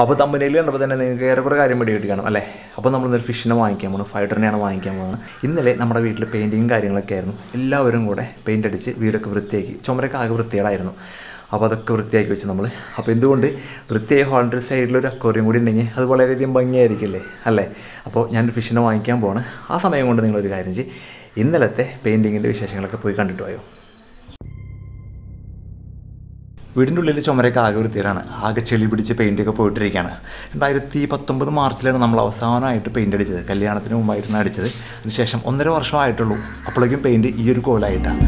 അപ്പോൾ തമ്പനിയിൽ കണ്ടപ്പോൾ തന്നെ നിങ്ങൾക്ക് ഏറെ കുറേ കാര്യം പിടി കിട്ടിക്കണം അല്ലേ? അപ്പോൾ നമ്മളിന്നൊരു ഫിഷിനെ വാങ്ങിക്കാൻ പോകണം ഫൈറ്ററിനെയാണ് വാങ്ങിക്കാൻ പോകുന്നത് ഇന്നലെ നമ്മുടെ വീട്ടിൽ പെയിന്റിങ് കാര്യങ്ങളൊക്കെ ആയിരുന്നു. എല്ലാവരും കൂടെ പെയിന്റ് അടിച്ച് വീടൊക്കെ വൃത്തിയാക്കി ചുമരൊക്കെ ആകെ വൃത്തികേടായിരുന്നു. അപ്പോൾ അതൊക്കെ വൃത്തിയാക്കി വെച്ച് നമ്മൾ അപ്പോൾ എന്തുകൊണ്ട് വൃത്തിയായി ഹോളിന്റെ സൈഡിൽ ഒരു അക്വറിയം കൂടി ഉണ്ടെങ്കിൽ അത് വളരെയധികം ഭംഗിയായിരിക്കില്ലേ അല്ലേ? അപ്പോൾ ഞാനൊരു ഫിഷിനെ വാങ്ങിക്കാൻ പോവാണ് ആ സമയം കൊണ്ട് നിങ്ങളൊരു കാര്യം ചെയ്യും. ഇന്നലത്തെ പെയിന്റിങ്ങിന്റെ വിശേഷങ്ങളൊക്കെ പോയി കണ്ടിട്ട് പോയോ വീടിന്റെ ഉള്ളിൽ ചുമരൊക്കെ ആകെ വൃത്തിയിലാണ് ആകെ ചെളി പിടിച്ച് പെയിന്റൊക്കെ പോയിട്ടിരിക്കുകയാണ്. രണ്ടായിരത്തി പത്തൊമ്പത് മാർച്ചിലാണ് നമ്മൾ അവസാനമായിട്ട് പെയിന്റ് അടിച്ചത്. കല്യാണത്തിന് മുമ്പായിരുന്നു അടിച്ചത്. അതിനുശേഷം ഒന്നര വർഷമായിട്ടുള്ളൂ. അപ്പോഴേക്കും പെയിന്റ് ഈ ഒരു കോലായിട്ടാണ്.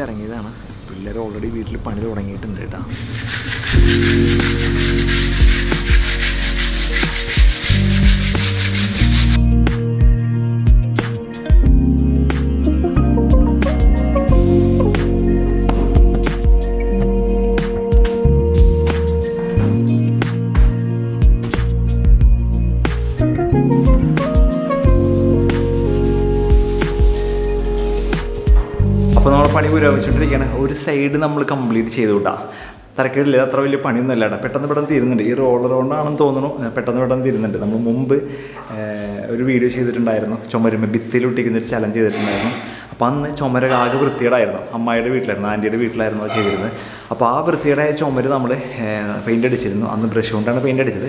ഇറങ്ങിയതാണ് പിള്ളേർ ഓൾറെഡി വീട്ടിൽ പണി തുടങ്ങിയിട്ടുണ്ട് കേട്ടോ. പണി പുരോഗമിച്ചുകൊണ്ടിരിക്കുകയാണ്. ഒരു സൈഡ് നമ്മൾ കംപ്ലീറ്റ് ചെയ്തു വിട്ടാ തരക്കേടില്ല അത്ര വലിയ പണിയൊന്നും അല്ല പെട്ടെന്ന് പെട്ടെന്ന് തീരുന്നുണ്ട്. ഈ റോളർ കൊണ്ടാണെന്ന് തോന്നുന്നു. പെട്ടെന്ന് പെട്ടെന്ന് തീരുന്നുണ്ട്. നമ്മൾ മുമ്പ് ഒരു വീഡിയോ ചെയ്തിട്ടുണ്ടായിരുന്നു. ചുമരുമ്പ് ഭിത്തിയിലൊട്ടിക്കുന്ന ഒരു ചലഞ്ച് ചെയ്തിട്ടുണ്ടായിരുന്നു. അപ്പോൾ അന്ന് ചുമര ആകെ വൃത്തികേടായിരുന്നു. അമ്മായിയുടെ വീട്ടിലായിരുന്നു ആന്റിയുടെ വീട്ടിലായിരുന്നു അത് ചെയ്തിരുന്നത്. അപ്പോൾ ആ വൃത്തികേടായ ചുമര് നമ്മൾ പെയിന്റ് അടിച്ചിരുന്നു. അന്ന് ബ്രഷ് കൊണ്ടാണ് പെയിന്റ് അടിച്ചത്.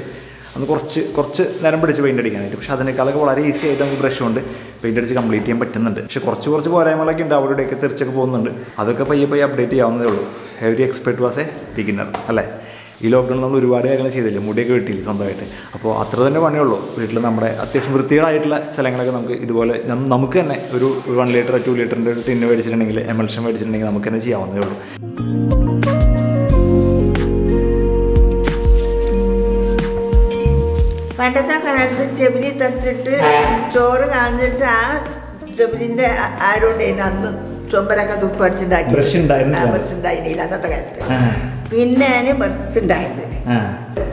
അന്ന് കുറച്ച് കുറച്ച് നേരം പിടിച്ച് പെയിന്റ് അടിക്കാനായിട്ട്. പക്ഷേ അതിനേക്കാളൊക്കെ വളരെ ഈസി ആയിട്ട് നമുക്ക് ബ്രഷ് കൊണ്ട് പെയിന്റ് അടിച്ച് കംപ്ലീറ്റ് ചെയ്യാൻ പറ്റുന്നുണ്ട്. പക്ഷെ കുറച്ച് കുറച്ച് പോരായ്മകളൊക്കെ ഉണ്ട്. അവിടെയൊക്കെ തെറിച്ചൊക്കെ പോകുന്നുണ്ട്. അതൊക്കെ പയ്യെ പയ്യെ അപ്ഡേറ്റ് ചെയ്യാവുന്നതേ ഉള്ളൂ. Every expert was a beginner അല്ലേ? ഈ ലോക്ക്ഡൗണിൽ നമ്മൾ ഒരുപാട് കാര്യങ്ങൾ ചെയ്തില്ലേ? മുടിയൊക്കെ വെട്ടിയില്ല സ്വന്തമായിട്ട്? അപ്പോൾ അത്ര തന്നെ പണിയുള്ളൂ. വീട്ടിൽ നമ്മുടെ അത്യാവശ്യം വൃത്തികളായിട്ടുള്ള സ്ഥലങ്ങളൊക്കെ നമുക്ക് ഇതുപോലെ നമുക്ക് തന്നെ ഒരു വൺ ലിറ്റർ ടു ലിറ്ററിന്റെ ഒരു ടിന്ന് മേടിച്ചിട്ടുണ്ടെങ്കിൽ എമൽഷൻ മേടിച്ചിട്ടുണ്ടെങ്കിൽ നമുക്ക് തന്നെ ചെയ്യാവുന്നതേ ഉള്ളൂ. പണ്ടത്തെ കാലത്ത് ചെവിലി തച്ചിട്ട് ചോറ് കാണിച്ചിട്ട് ആ ചെവിലിന്റെ ആരുണ്ടായിരുന്നു അന്ന് ചുമരൊക്കെ തുപ്പടിച്ചുണ്ടാക്കി. ബ്രഷ് ഉണ്ടായിരുന്നില്ല. അന്നത്തെ കാലത്ത്. പിന്നെ പിന്നെയാണ് ബ്രഷ് ഉണ്ടായത്.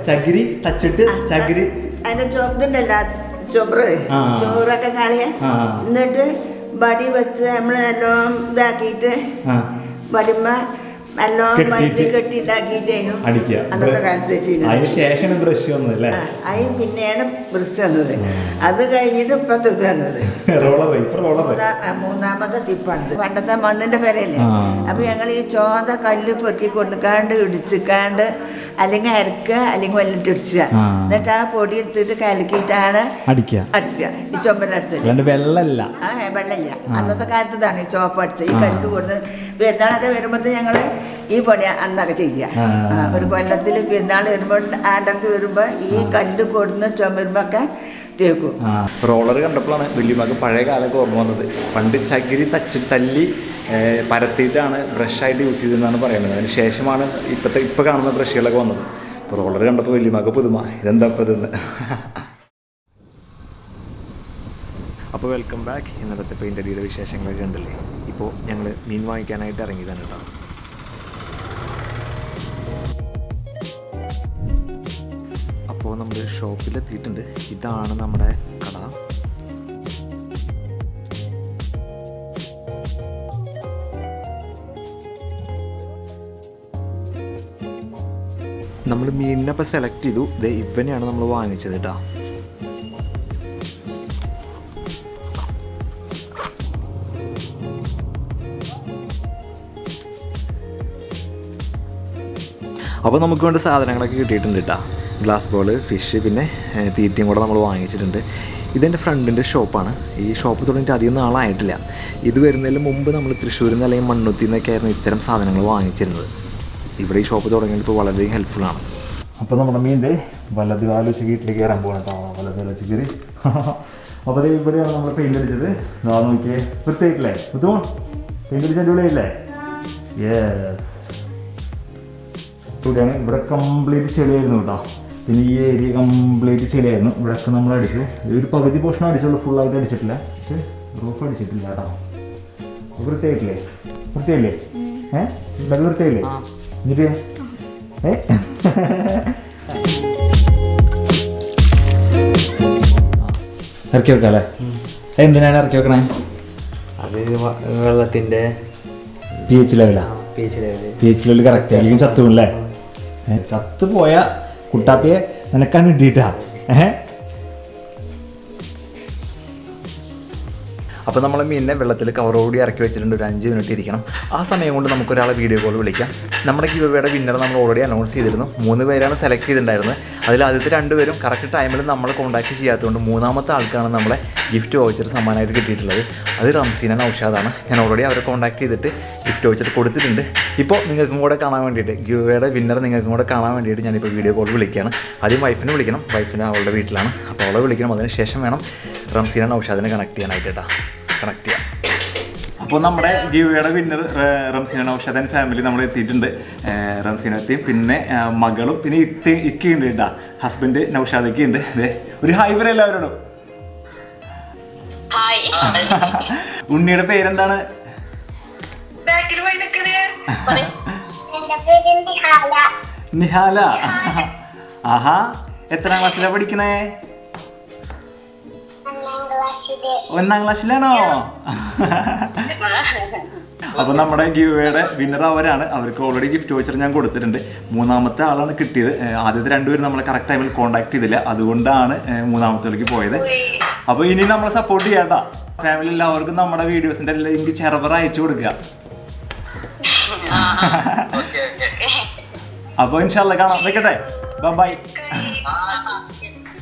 ചകിരി തച്ചിട്ട് ചകിരി അതിന്റെ ചോറിണ്ടല്ല ചോറ്. ചോറൊക്കെ കളയ. എന്നിട്ട് വടി വെച്ച് നമ്മൾ നല്ലോണം ഇതാക്കിയിട്ട് ആ. അതിന് ശേഷമാണ് ബ്രഷ് വന്നത് അല്ലേ? അത് പിന്നെയാണ് ബ്രഷ് വന്നത്. അത് കഴിഞ്ഞിട്ട് ഇപ്പൊ റോളർ വന്നത് മൂന്നാമത്തെ തിപ്പാണ് പണ്ടത്തെ മണ്ണിന്റെ പേരല്ലേ. അപ്പൊ ഞങ്ങൾ ഈ ചോന്ത കല്ല് പെറുക്കി കൊണ്ടുക്കാണ്ട് ഇടിച്ചിക്കാണ്ട് അല്ലെങ്കിൽ അരക്കുക അല്ലെങ്കിൽ വല്ലിട്ട് അടിച്ചുക എന്നിട്ട് ആ പൊടി എടുത്തിട്ട് കലക്കിയിട്ടാണ് അടിക്കുക. അടിച്ചുക. ഈ അല്ലാണ്ട് വെള്ളല്ല ആ വെള്ളമില്ല. അന്നത്തെ കാലത്ത് ഇതാണ് ഈ ചോപ്പ് അടിച്ചത്. ഈ കല്ല് കൊടുത്ത് പെരുന്നാളൊക്കെ വരുമ്പോൾ ഞങ്ങൾ ഈ പണി അന്നൊക്കെ ചെയ്യുക. ഒരു കൊല്ലത്തിൽ പെരുന്നാൾ വരുമ്പോൾ ആണ്ടർക്ക് വരുമ്പോൾ ഈ കല്ല് കൊടുന്ന് ചുമരുമ്പൊക്കെ തേക്കും റോളർ കണ്ടപ്പോഴാണ് വല്യമ്മക്ക് പഴയ കാലമൊക്കെ ഓർമ്മ വന്നത്. പണ്ട് ചകിരി തച്ച് തല്ലി പരത്തിയിട്ടാണ് ബ്രഷായിട്ട് യൂസ് ചെയ്തതെന്നാണ് പറയുന്നത്. അതിന് ശേഷമാണ് ഇപ്പോഴത്തെ ഇപ്പോൾ കാണുന്ന ബ്രഷുകളൊക്കെ വന്നത്. അപ്പോൾ റോളർ കണ്ടപ്പോൾ വല്യമ്മക്ക് പുതുമ. ഇതെന്താ ഇപ്പോൾ ഇതെന്ന്? അപ്പോൾ വെൽക്കം ബാക്ക് ഇന്നലത്തെ പെയിന്റ് അടിയുടെ വിശേഷങ്ങളൊക്കെ ഉണ്ടല്ലേ ഇപ്പോൾ ഞങ്ങൾ മീൻ വാങ്ങിക്കാനായിട്ട് ഇറങ്ങിയതാണ് കേട്ടോ. നമ്മൾ ഷോപ്പിലെത്തിയിട്ടുണ്ട് ഇതാണ് നമ്മുടെ കട. നമ്മൾ മീനിനപ്പോൾ സെലക്ട് ചെയ്തു. ഇത് ഇവനെയാണ് നമ്മൾ വാങ്ങിച്ചത് കേട്ടോ. അപ്പോൾ നമുക്ക് വേണ്ട സാധനങ്ങളൊക്കെ കിട്ടിയിട്ടുണ്ട് കേട്ടോ. ഗ്ലാസ് ബോൾ ഫിഷ് പിന്നെ തീറ്റയും കൂടെ നമ്മൾ വാങ്ങിച്ചിട്ടുണ്ട്. ഇതെന്റെ ഫ്രണ്ടിന്റെ ഷോപ്പാണ്. ഈ ഷോപ്പ് തുടങ്ങിയിട്ട് അധികം നാളായിട്ടില്ല. ഇത് വരുന്നതിന് മുമ്പ് നമ്മൾ തൃശ്ശൂരിൽ നിന്ന് അല്ലെങ്കിൽ മണ്ണുത്തിൽ നിന്നൊക്കെ ആയിരുന്നു ഇത്തരം സാധനങ്ങൾ വാങ്ങിച്ചിരുന്നത്. ഇവിടെ ഈ ഷോപ്പ് തുടങ്ങിയപ്പോൾ വളരെയധികം ഹെൽപ്ഫുള്ളാണ് അപ്പോൾ നമ്മുടെ മീന്റെ വലത് കാലുവച്ച് വീട്ടിലേക്ക് കയറാൻ പോകണം കേട്ടോ. വലത് കാലുവച്ച് കയറി. അപ്പോൾ അതേ ഇവിടെയാണ് നമ്മൾ പെയിന്റ് അടിച്ചത്. ഇതാ നോക്കിയേ വൃത്തിയായിട്ടില്ലേ ബുദ്ധിമോ പെയിന്റ് അടിച്ച അടിപൊളിയായില്ലേ യെസ് ഇവിടെയാണ് ഇവിടെ കംപ്ലീറ്റ് ചെളിയായിരുന്നു കേട്ടോ. പിന്നെ ഈ ഏരിയ കംപ്ലീറ്റ് ചെളിയായിരുന്നു ഇവിടെയൊക്കെ നമ്മൾ അടിച്ചു. ഈ ഒരു പകുതി പോർഷൻ അടിച്ചുള്ളൂ. ഫുള്ളായിട്ട് അടിച്ചിട്ടില്ല. പക്ഷേ റൂഫ് അടിച്ചിട്ടില്ല കേട്ടോ. വൃത്തിയായിട്ടില്ലേ? വൃത്തിയല്ലേ ഏ? നല്ല വൃത്തിയല്ലേ എന്നിട്ട് ഏ? ഇറക്കി വെക്കാം അല്ലേ? എന്തിനാണ് ഇറക്കി വെക്കണേ? അത് വെള്ളത്തിന്റെ വെള്ളത്തിന്റെ P H ലെവലാ P H level P H level correct അല്ലെങ്കിൽ ചത്തുപോലേ ചത്തു പോയ കുട്ടാപ്പിയെ നിനക്കാണ് വേണ്ടിയിട്ടാ. ഏഹ്? അപ്പോൾ നമ്മൾ മീനിനെ വെള്ളത്തിൽ കവറോടി ഇറക്കി വെച്ചിട്ടുണ്ട്. ഒരു അഞ്ച് മിനിറ്റ് ഇരിക്കണം. ആ സമയം കൊണ്ട് നമുക്ക് ഒരാളെ വീഡിയോ കോൾ വിളിക്കാം. നമ്മുടെ ഗിവയുടെ വിന്നർ നമ്മൾ ഓൾറെഡി അനൗൺസ് ചെയ്തിരുന്നു. മൂന്ന് പേരാണ് സെലക്ട് ചെയ്തിട്ടുണ്ടായിരുന്നത്. അതിൽ ആദ്യത്തെ രണ്ടുപേരും കറക്റ്റ് ടൈമിൽ നമ്മൾ കോൺടാക്ട് ചെയ്യാത്തതുകൊണ്ട് മൂന്നാമത്തെ ആൾക്കാണ് നമ്മളെ ഗിഫ്റ്റ് വൗച്ചർ സമ്മാനമായിട്ട് കിട്ടിയിട്ടുള്ളത്. അത് റംസീന നൗഷാദാണ്. ഞാൻ ഓൾറെഡി അവരെ കോൺടാക്ട് ചെയ്തിട്ട് ഗിഫ്റ്റ് വൗച്ചർ കൊടുത്തിട്ടുണ്ട്. ഇപ്പോൾ നിങ്ങൾക്കും കൂടെ കാണാൻ വേണ്ടിയിട്ട് ഗിവയുടെ വിന്നർ നിങ്ങൾക്കും കൂടെ കാണാൻ വേണ്ടിയിട്ട് ഞാനിപ്പോൾ വീഡിയോ കോൾ വിളിക്കുകയാണ്. ആദ്യം വൈഫിനെ വിളിക്കണം. വൈഫിന് അവളുടെ വീട്ടിലാണ്. അപ്പോൾ അവളെ വിളിക്കണം. അതിന് ശേഷം വേണം റംസീന നൗഷാദിനെ കണക്ട് ചെയ്യാനായിട്ട് കേട്ടോ. കണക്ട് ചെയ്യാം. അപ്പോൾ നമ്മുടെ ഗീവയുടെ വിന്നർ റംസീന നൗഷാദൻ ഫാമിലി നമ്മൾ എത്തിയിട്ടുണ്ട്. റംസീനത്തെയും പിന്നെ മകളും പിന്നെ ഇത്തി ഇക്കയുണ്ട് കേട്ടാ. ഹസ്ബൻഡ് നൗഷാദൊക്കെ ഉണ്ട് അതെ ഒരു ഹായ് എല്ലാവരോടും. ഹായ് ഉണ്ണിയുടെ പേരെന്താണ്? നിഹാല. ആഹാ. എത്രാം ക്ലാസ്സിലാ പഠിക്കണേ? ഒന്നാം ക്ലാസ്സിലാണോ? അപ്പൊ നമ്മുടെ ഗിവയുടെ വിന്നർ അവരാണ്. അവർക്ക് ഓൾറെഡി ഗിഫ്റ്റ് വോച്ചർ ഞാൻ കൊടുത്തിട്ടുണ്ട്. മൂന്നാമത്തെ ആളാണ് കിട്ടിയത്. ആദ്യത്തെ രണ്ടുപേരും നമ്മളെ കറക്റ്റ് ടൈമിൽ കോൺടാക്ട് ചെയ്തില്ല. അതുകൊണ്ടാണ് മൂന്നാമത്തെ മൂന്നാമത്തേക്ക് പോയത്. അപ്പൊ ഇനി നമ്മളെ സപ്പോർട്ട് ചെയ്യാട്ടാ. ഫാമിലി എല്ലാവർക്കും നമ്മുടെ വീഡിയോസിന്റെ ലിങ്ക് ചെറുപറ അയച്ചു കൊടുക്കുക. അപ്പോൾ ഇൻഷാല്ല കാണാം. വെക്കട്ടെ? ബൈ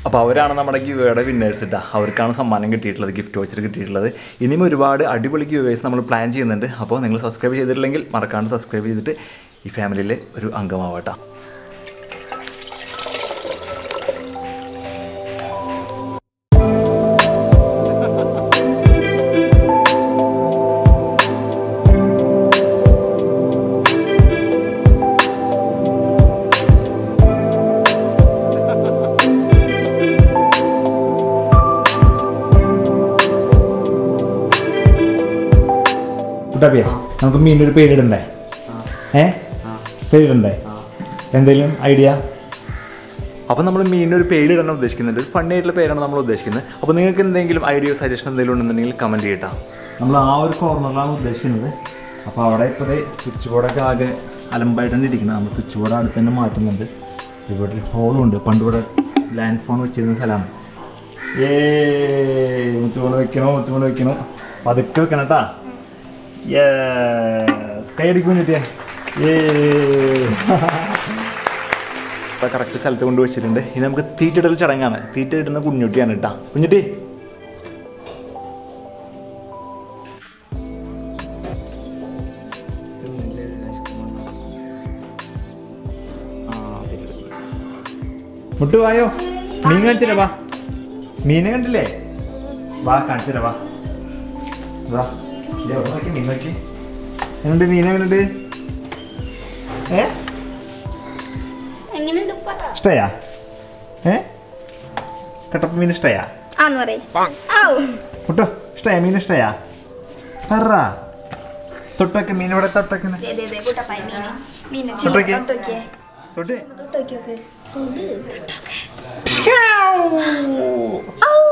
അപ്പോൾ അവരാണ് നമ്മുടെ ഗിവേയുടെ വിന്നേഴ്സ് ഇട്ടാ അവർക്കാണ് സമ്മാനം കിട്ടിയിട്ടുള്ളത് ഗിഫ്റ്റ് വോച്ചർ കിട്ടിയിട്ടുള്ളത്. ഇനിയും ഒരുപാട് അടിപൊളി ഗിവേഴ്സ് നമ്മൾ പ്ലാൻ ചെയ്യുന്നുണ്ട്. അപ്പോൾ നിങ്ങൾ സബ്സ്ക്രൈബ് ചെയ്തിട്ടില്ലെങ്കിൽ മറക്കാണ്ട് സബ്സ്ക്രൈബ് ചെയ്തിട്ട് ഈ ഫാമിലിയിലെ ഒരു അംഗമാവട്ടെ. കുട്ടാപ്പിയ നമുക്ക് മീനൊരു പേരിടണ്ടേ? ഏ? പേരിടണ്ടേ? എന്തെങ്കിലും ഐഡിയ? അപ്പോൾ നമ്മൾ മീനൊരു പേരിടാൻ ഉദ്ദേശിക്കുന്നുണ്ട് ഒരു ഫണ്ണി ആയിട്ടുള്ള പേരാണ് നമ്മൾ ഉദ്ദേശിക്കുന്നത്. അപ്പോൾ നിങ്ങൾക്ക് എന്തെങ്കിലും ഐഡിയ സജഷൻ എന്തെങ്കിലും ഉണ്ടെന്നുണ്ടെങ്കിൽ കമന്റ് ചെയ്യട്ടോ. നമ്മൾ ആ ഒരു കോർണറിലാണ് ഉദ്ദേശിക്കുന്നത്. അപ്പോൾ അവിടെ ഇപ്പോൾ സ്വിച്ച് ബോർഡൊക്കെ ആകെ അലമ്പായിട്ടാണ് ഇരിക്കുന്നത് നമ്മൾ സ്വിച്ച് ബോർഡ് അടുത്ത് തന്നെ മാറ്റുന്നുണ്ട്. ഇവിടെ ഒരു ഹോളും ഉണ്ട്. പണ്ട് ഇവിടെ ലാൻഡ് ഫോൺ വെച്ചിരുന്ന സ്ഥലമാണ്. ഏ മുത്തുകൊണ്ട് വെക്കണോ? മുത്തുകൊണ്ട് വെക്കണോ? പതുക്കെ വെക്കണം കേട്ടാ സ്കൈ അടിക്കും വേണ്ടിയിട്ടേ ഏ ഇപ്പോൾ കറക്റ്റ് സ്ഥലത്ത് കൊണ്ട് വെച്ചിട്ടുണ്ട്. ഇനി നമുക്ക് തീറ്റിടൽ ചടങ്ങാണ്. തീറ്റ ഇടുന്ന കുഞ്ഞുട്ടിയാണ് കേട്ടാ കുഞ്ഞുട്ടി. മുട്ടു വായോ? മീൻ കാണിച്ചില്ല വാ? മീനെ കണ്ടില്ലേ? വാ കാണിച്ചില്ല വാ. വാ. നോക്കി മീൻ നോക്കി. എങ്ങനെയുണ്ട് മീൻ എങ്ങനെയുണ്ട് ഏ? ഇഷ്ടയാ? ഏ? കട്ടപ്പ മീൻ ഇഷ്ടയാ? മുട്ടോ ഇഷ്ടയാ? മീൻ ഇഷ്ടയാ? പറ. തൊട്ടൊക്കെ മീൻ ഇവിടെ തൊട്ടൊക്കെ ദേ, ദേ, ദേ, കുട്ടപ്പായ മീന്. മീന് തൊട്ടോക്കിയേ. ചില്ലി തൊട്ടോക്കിയേ. തൊട്ട്. തൊട്ട്.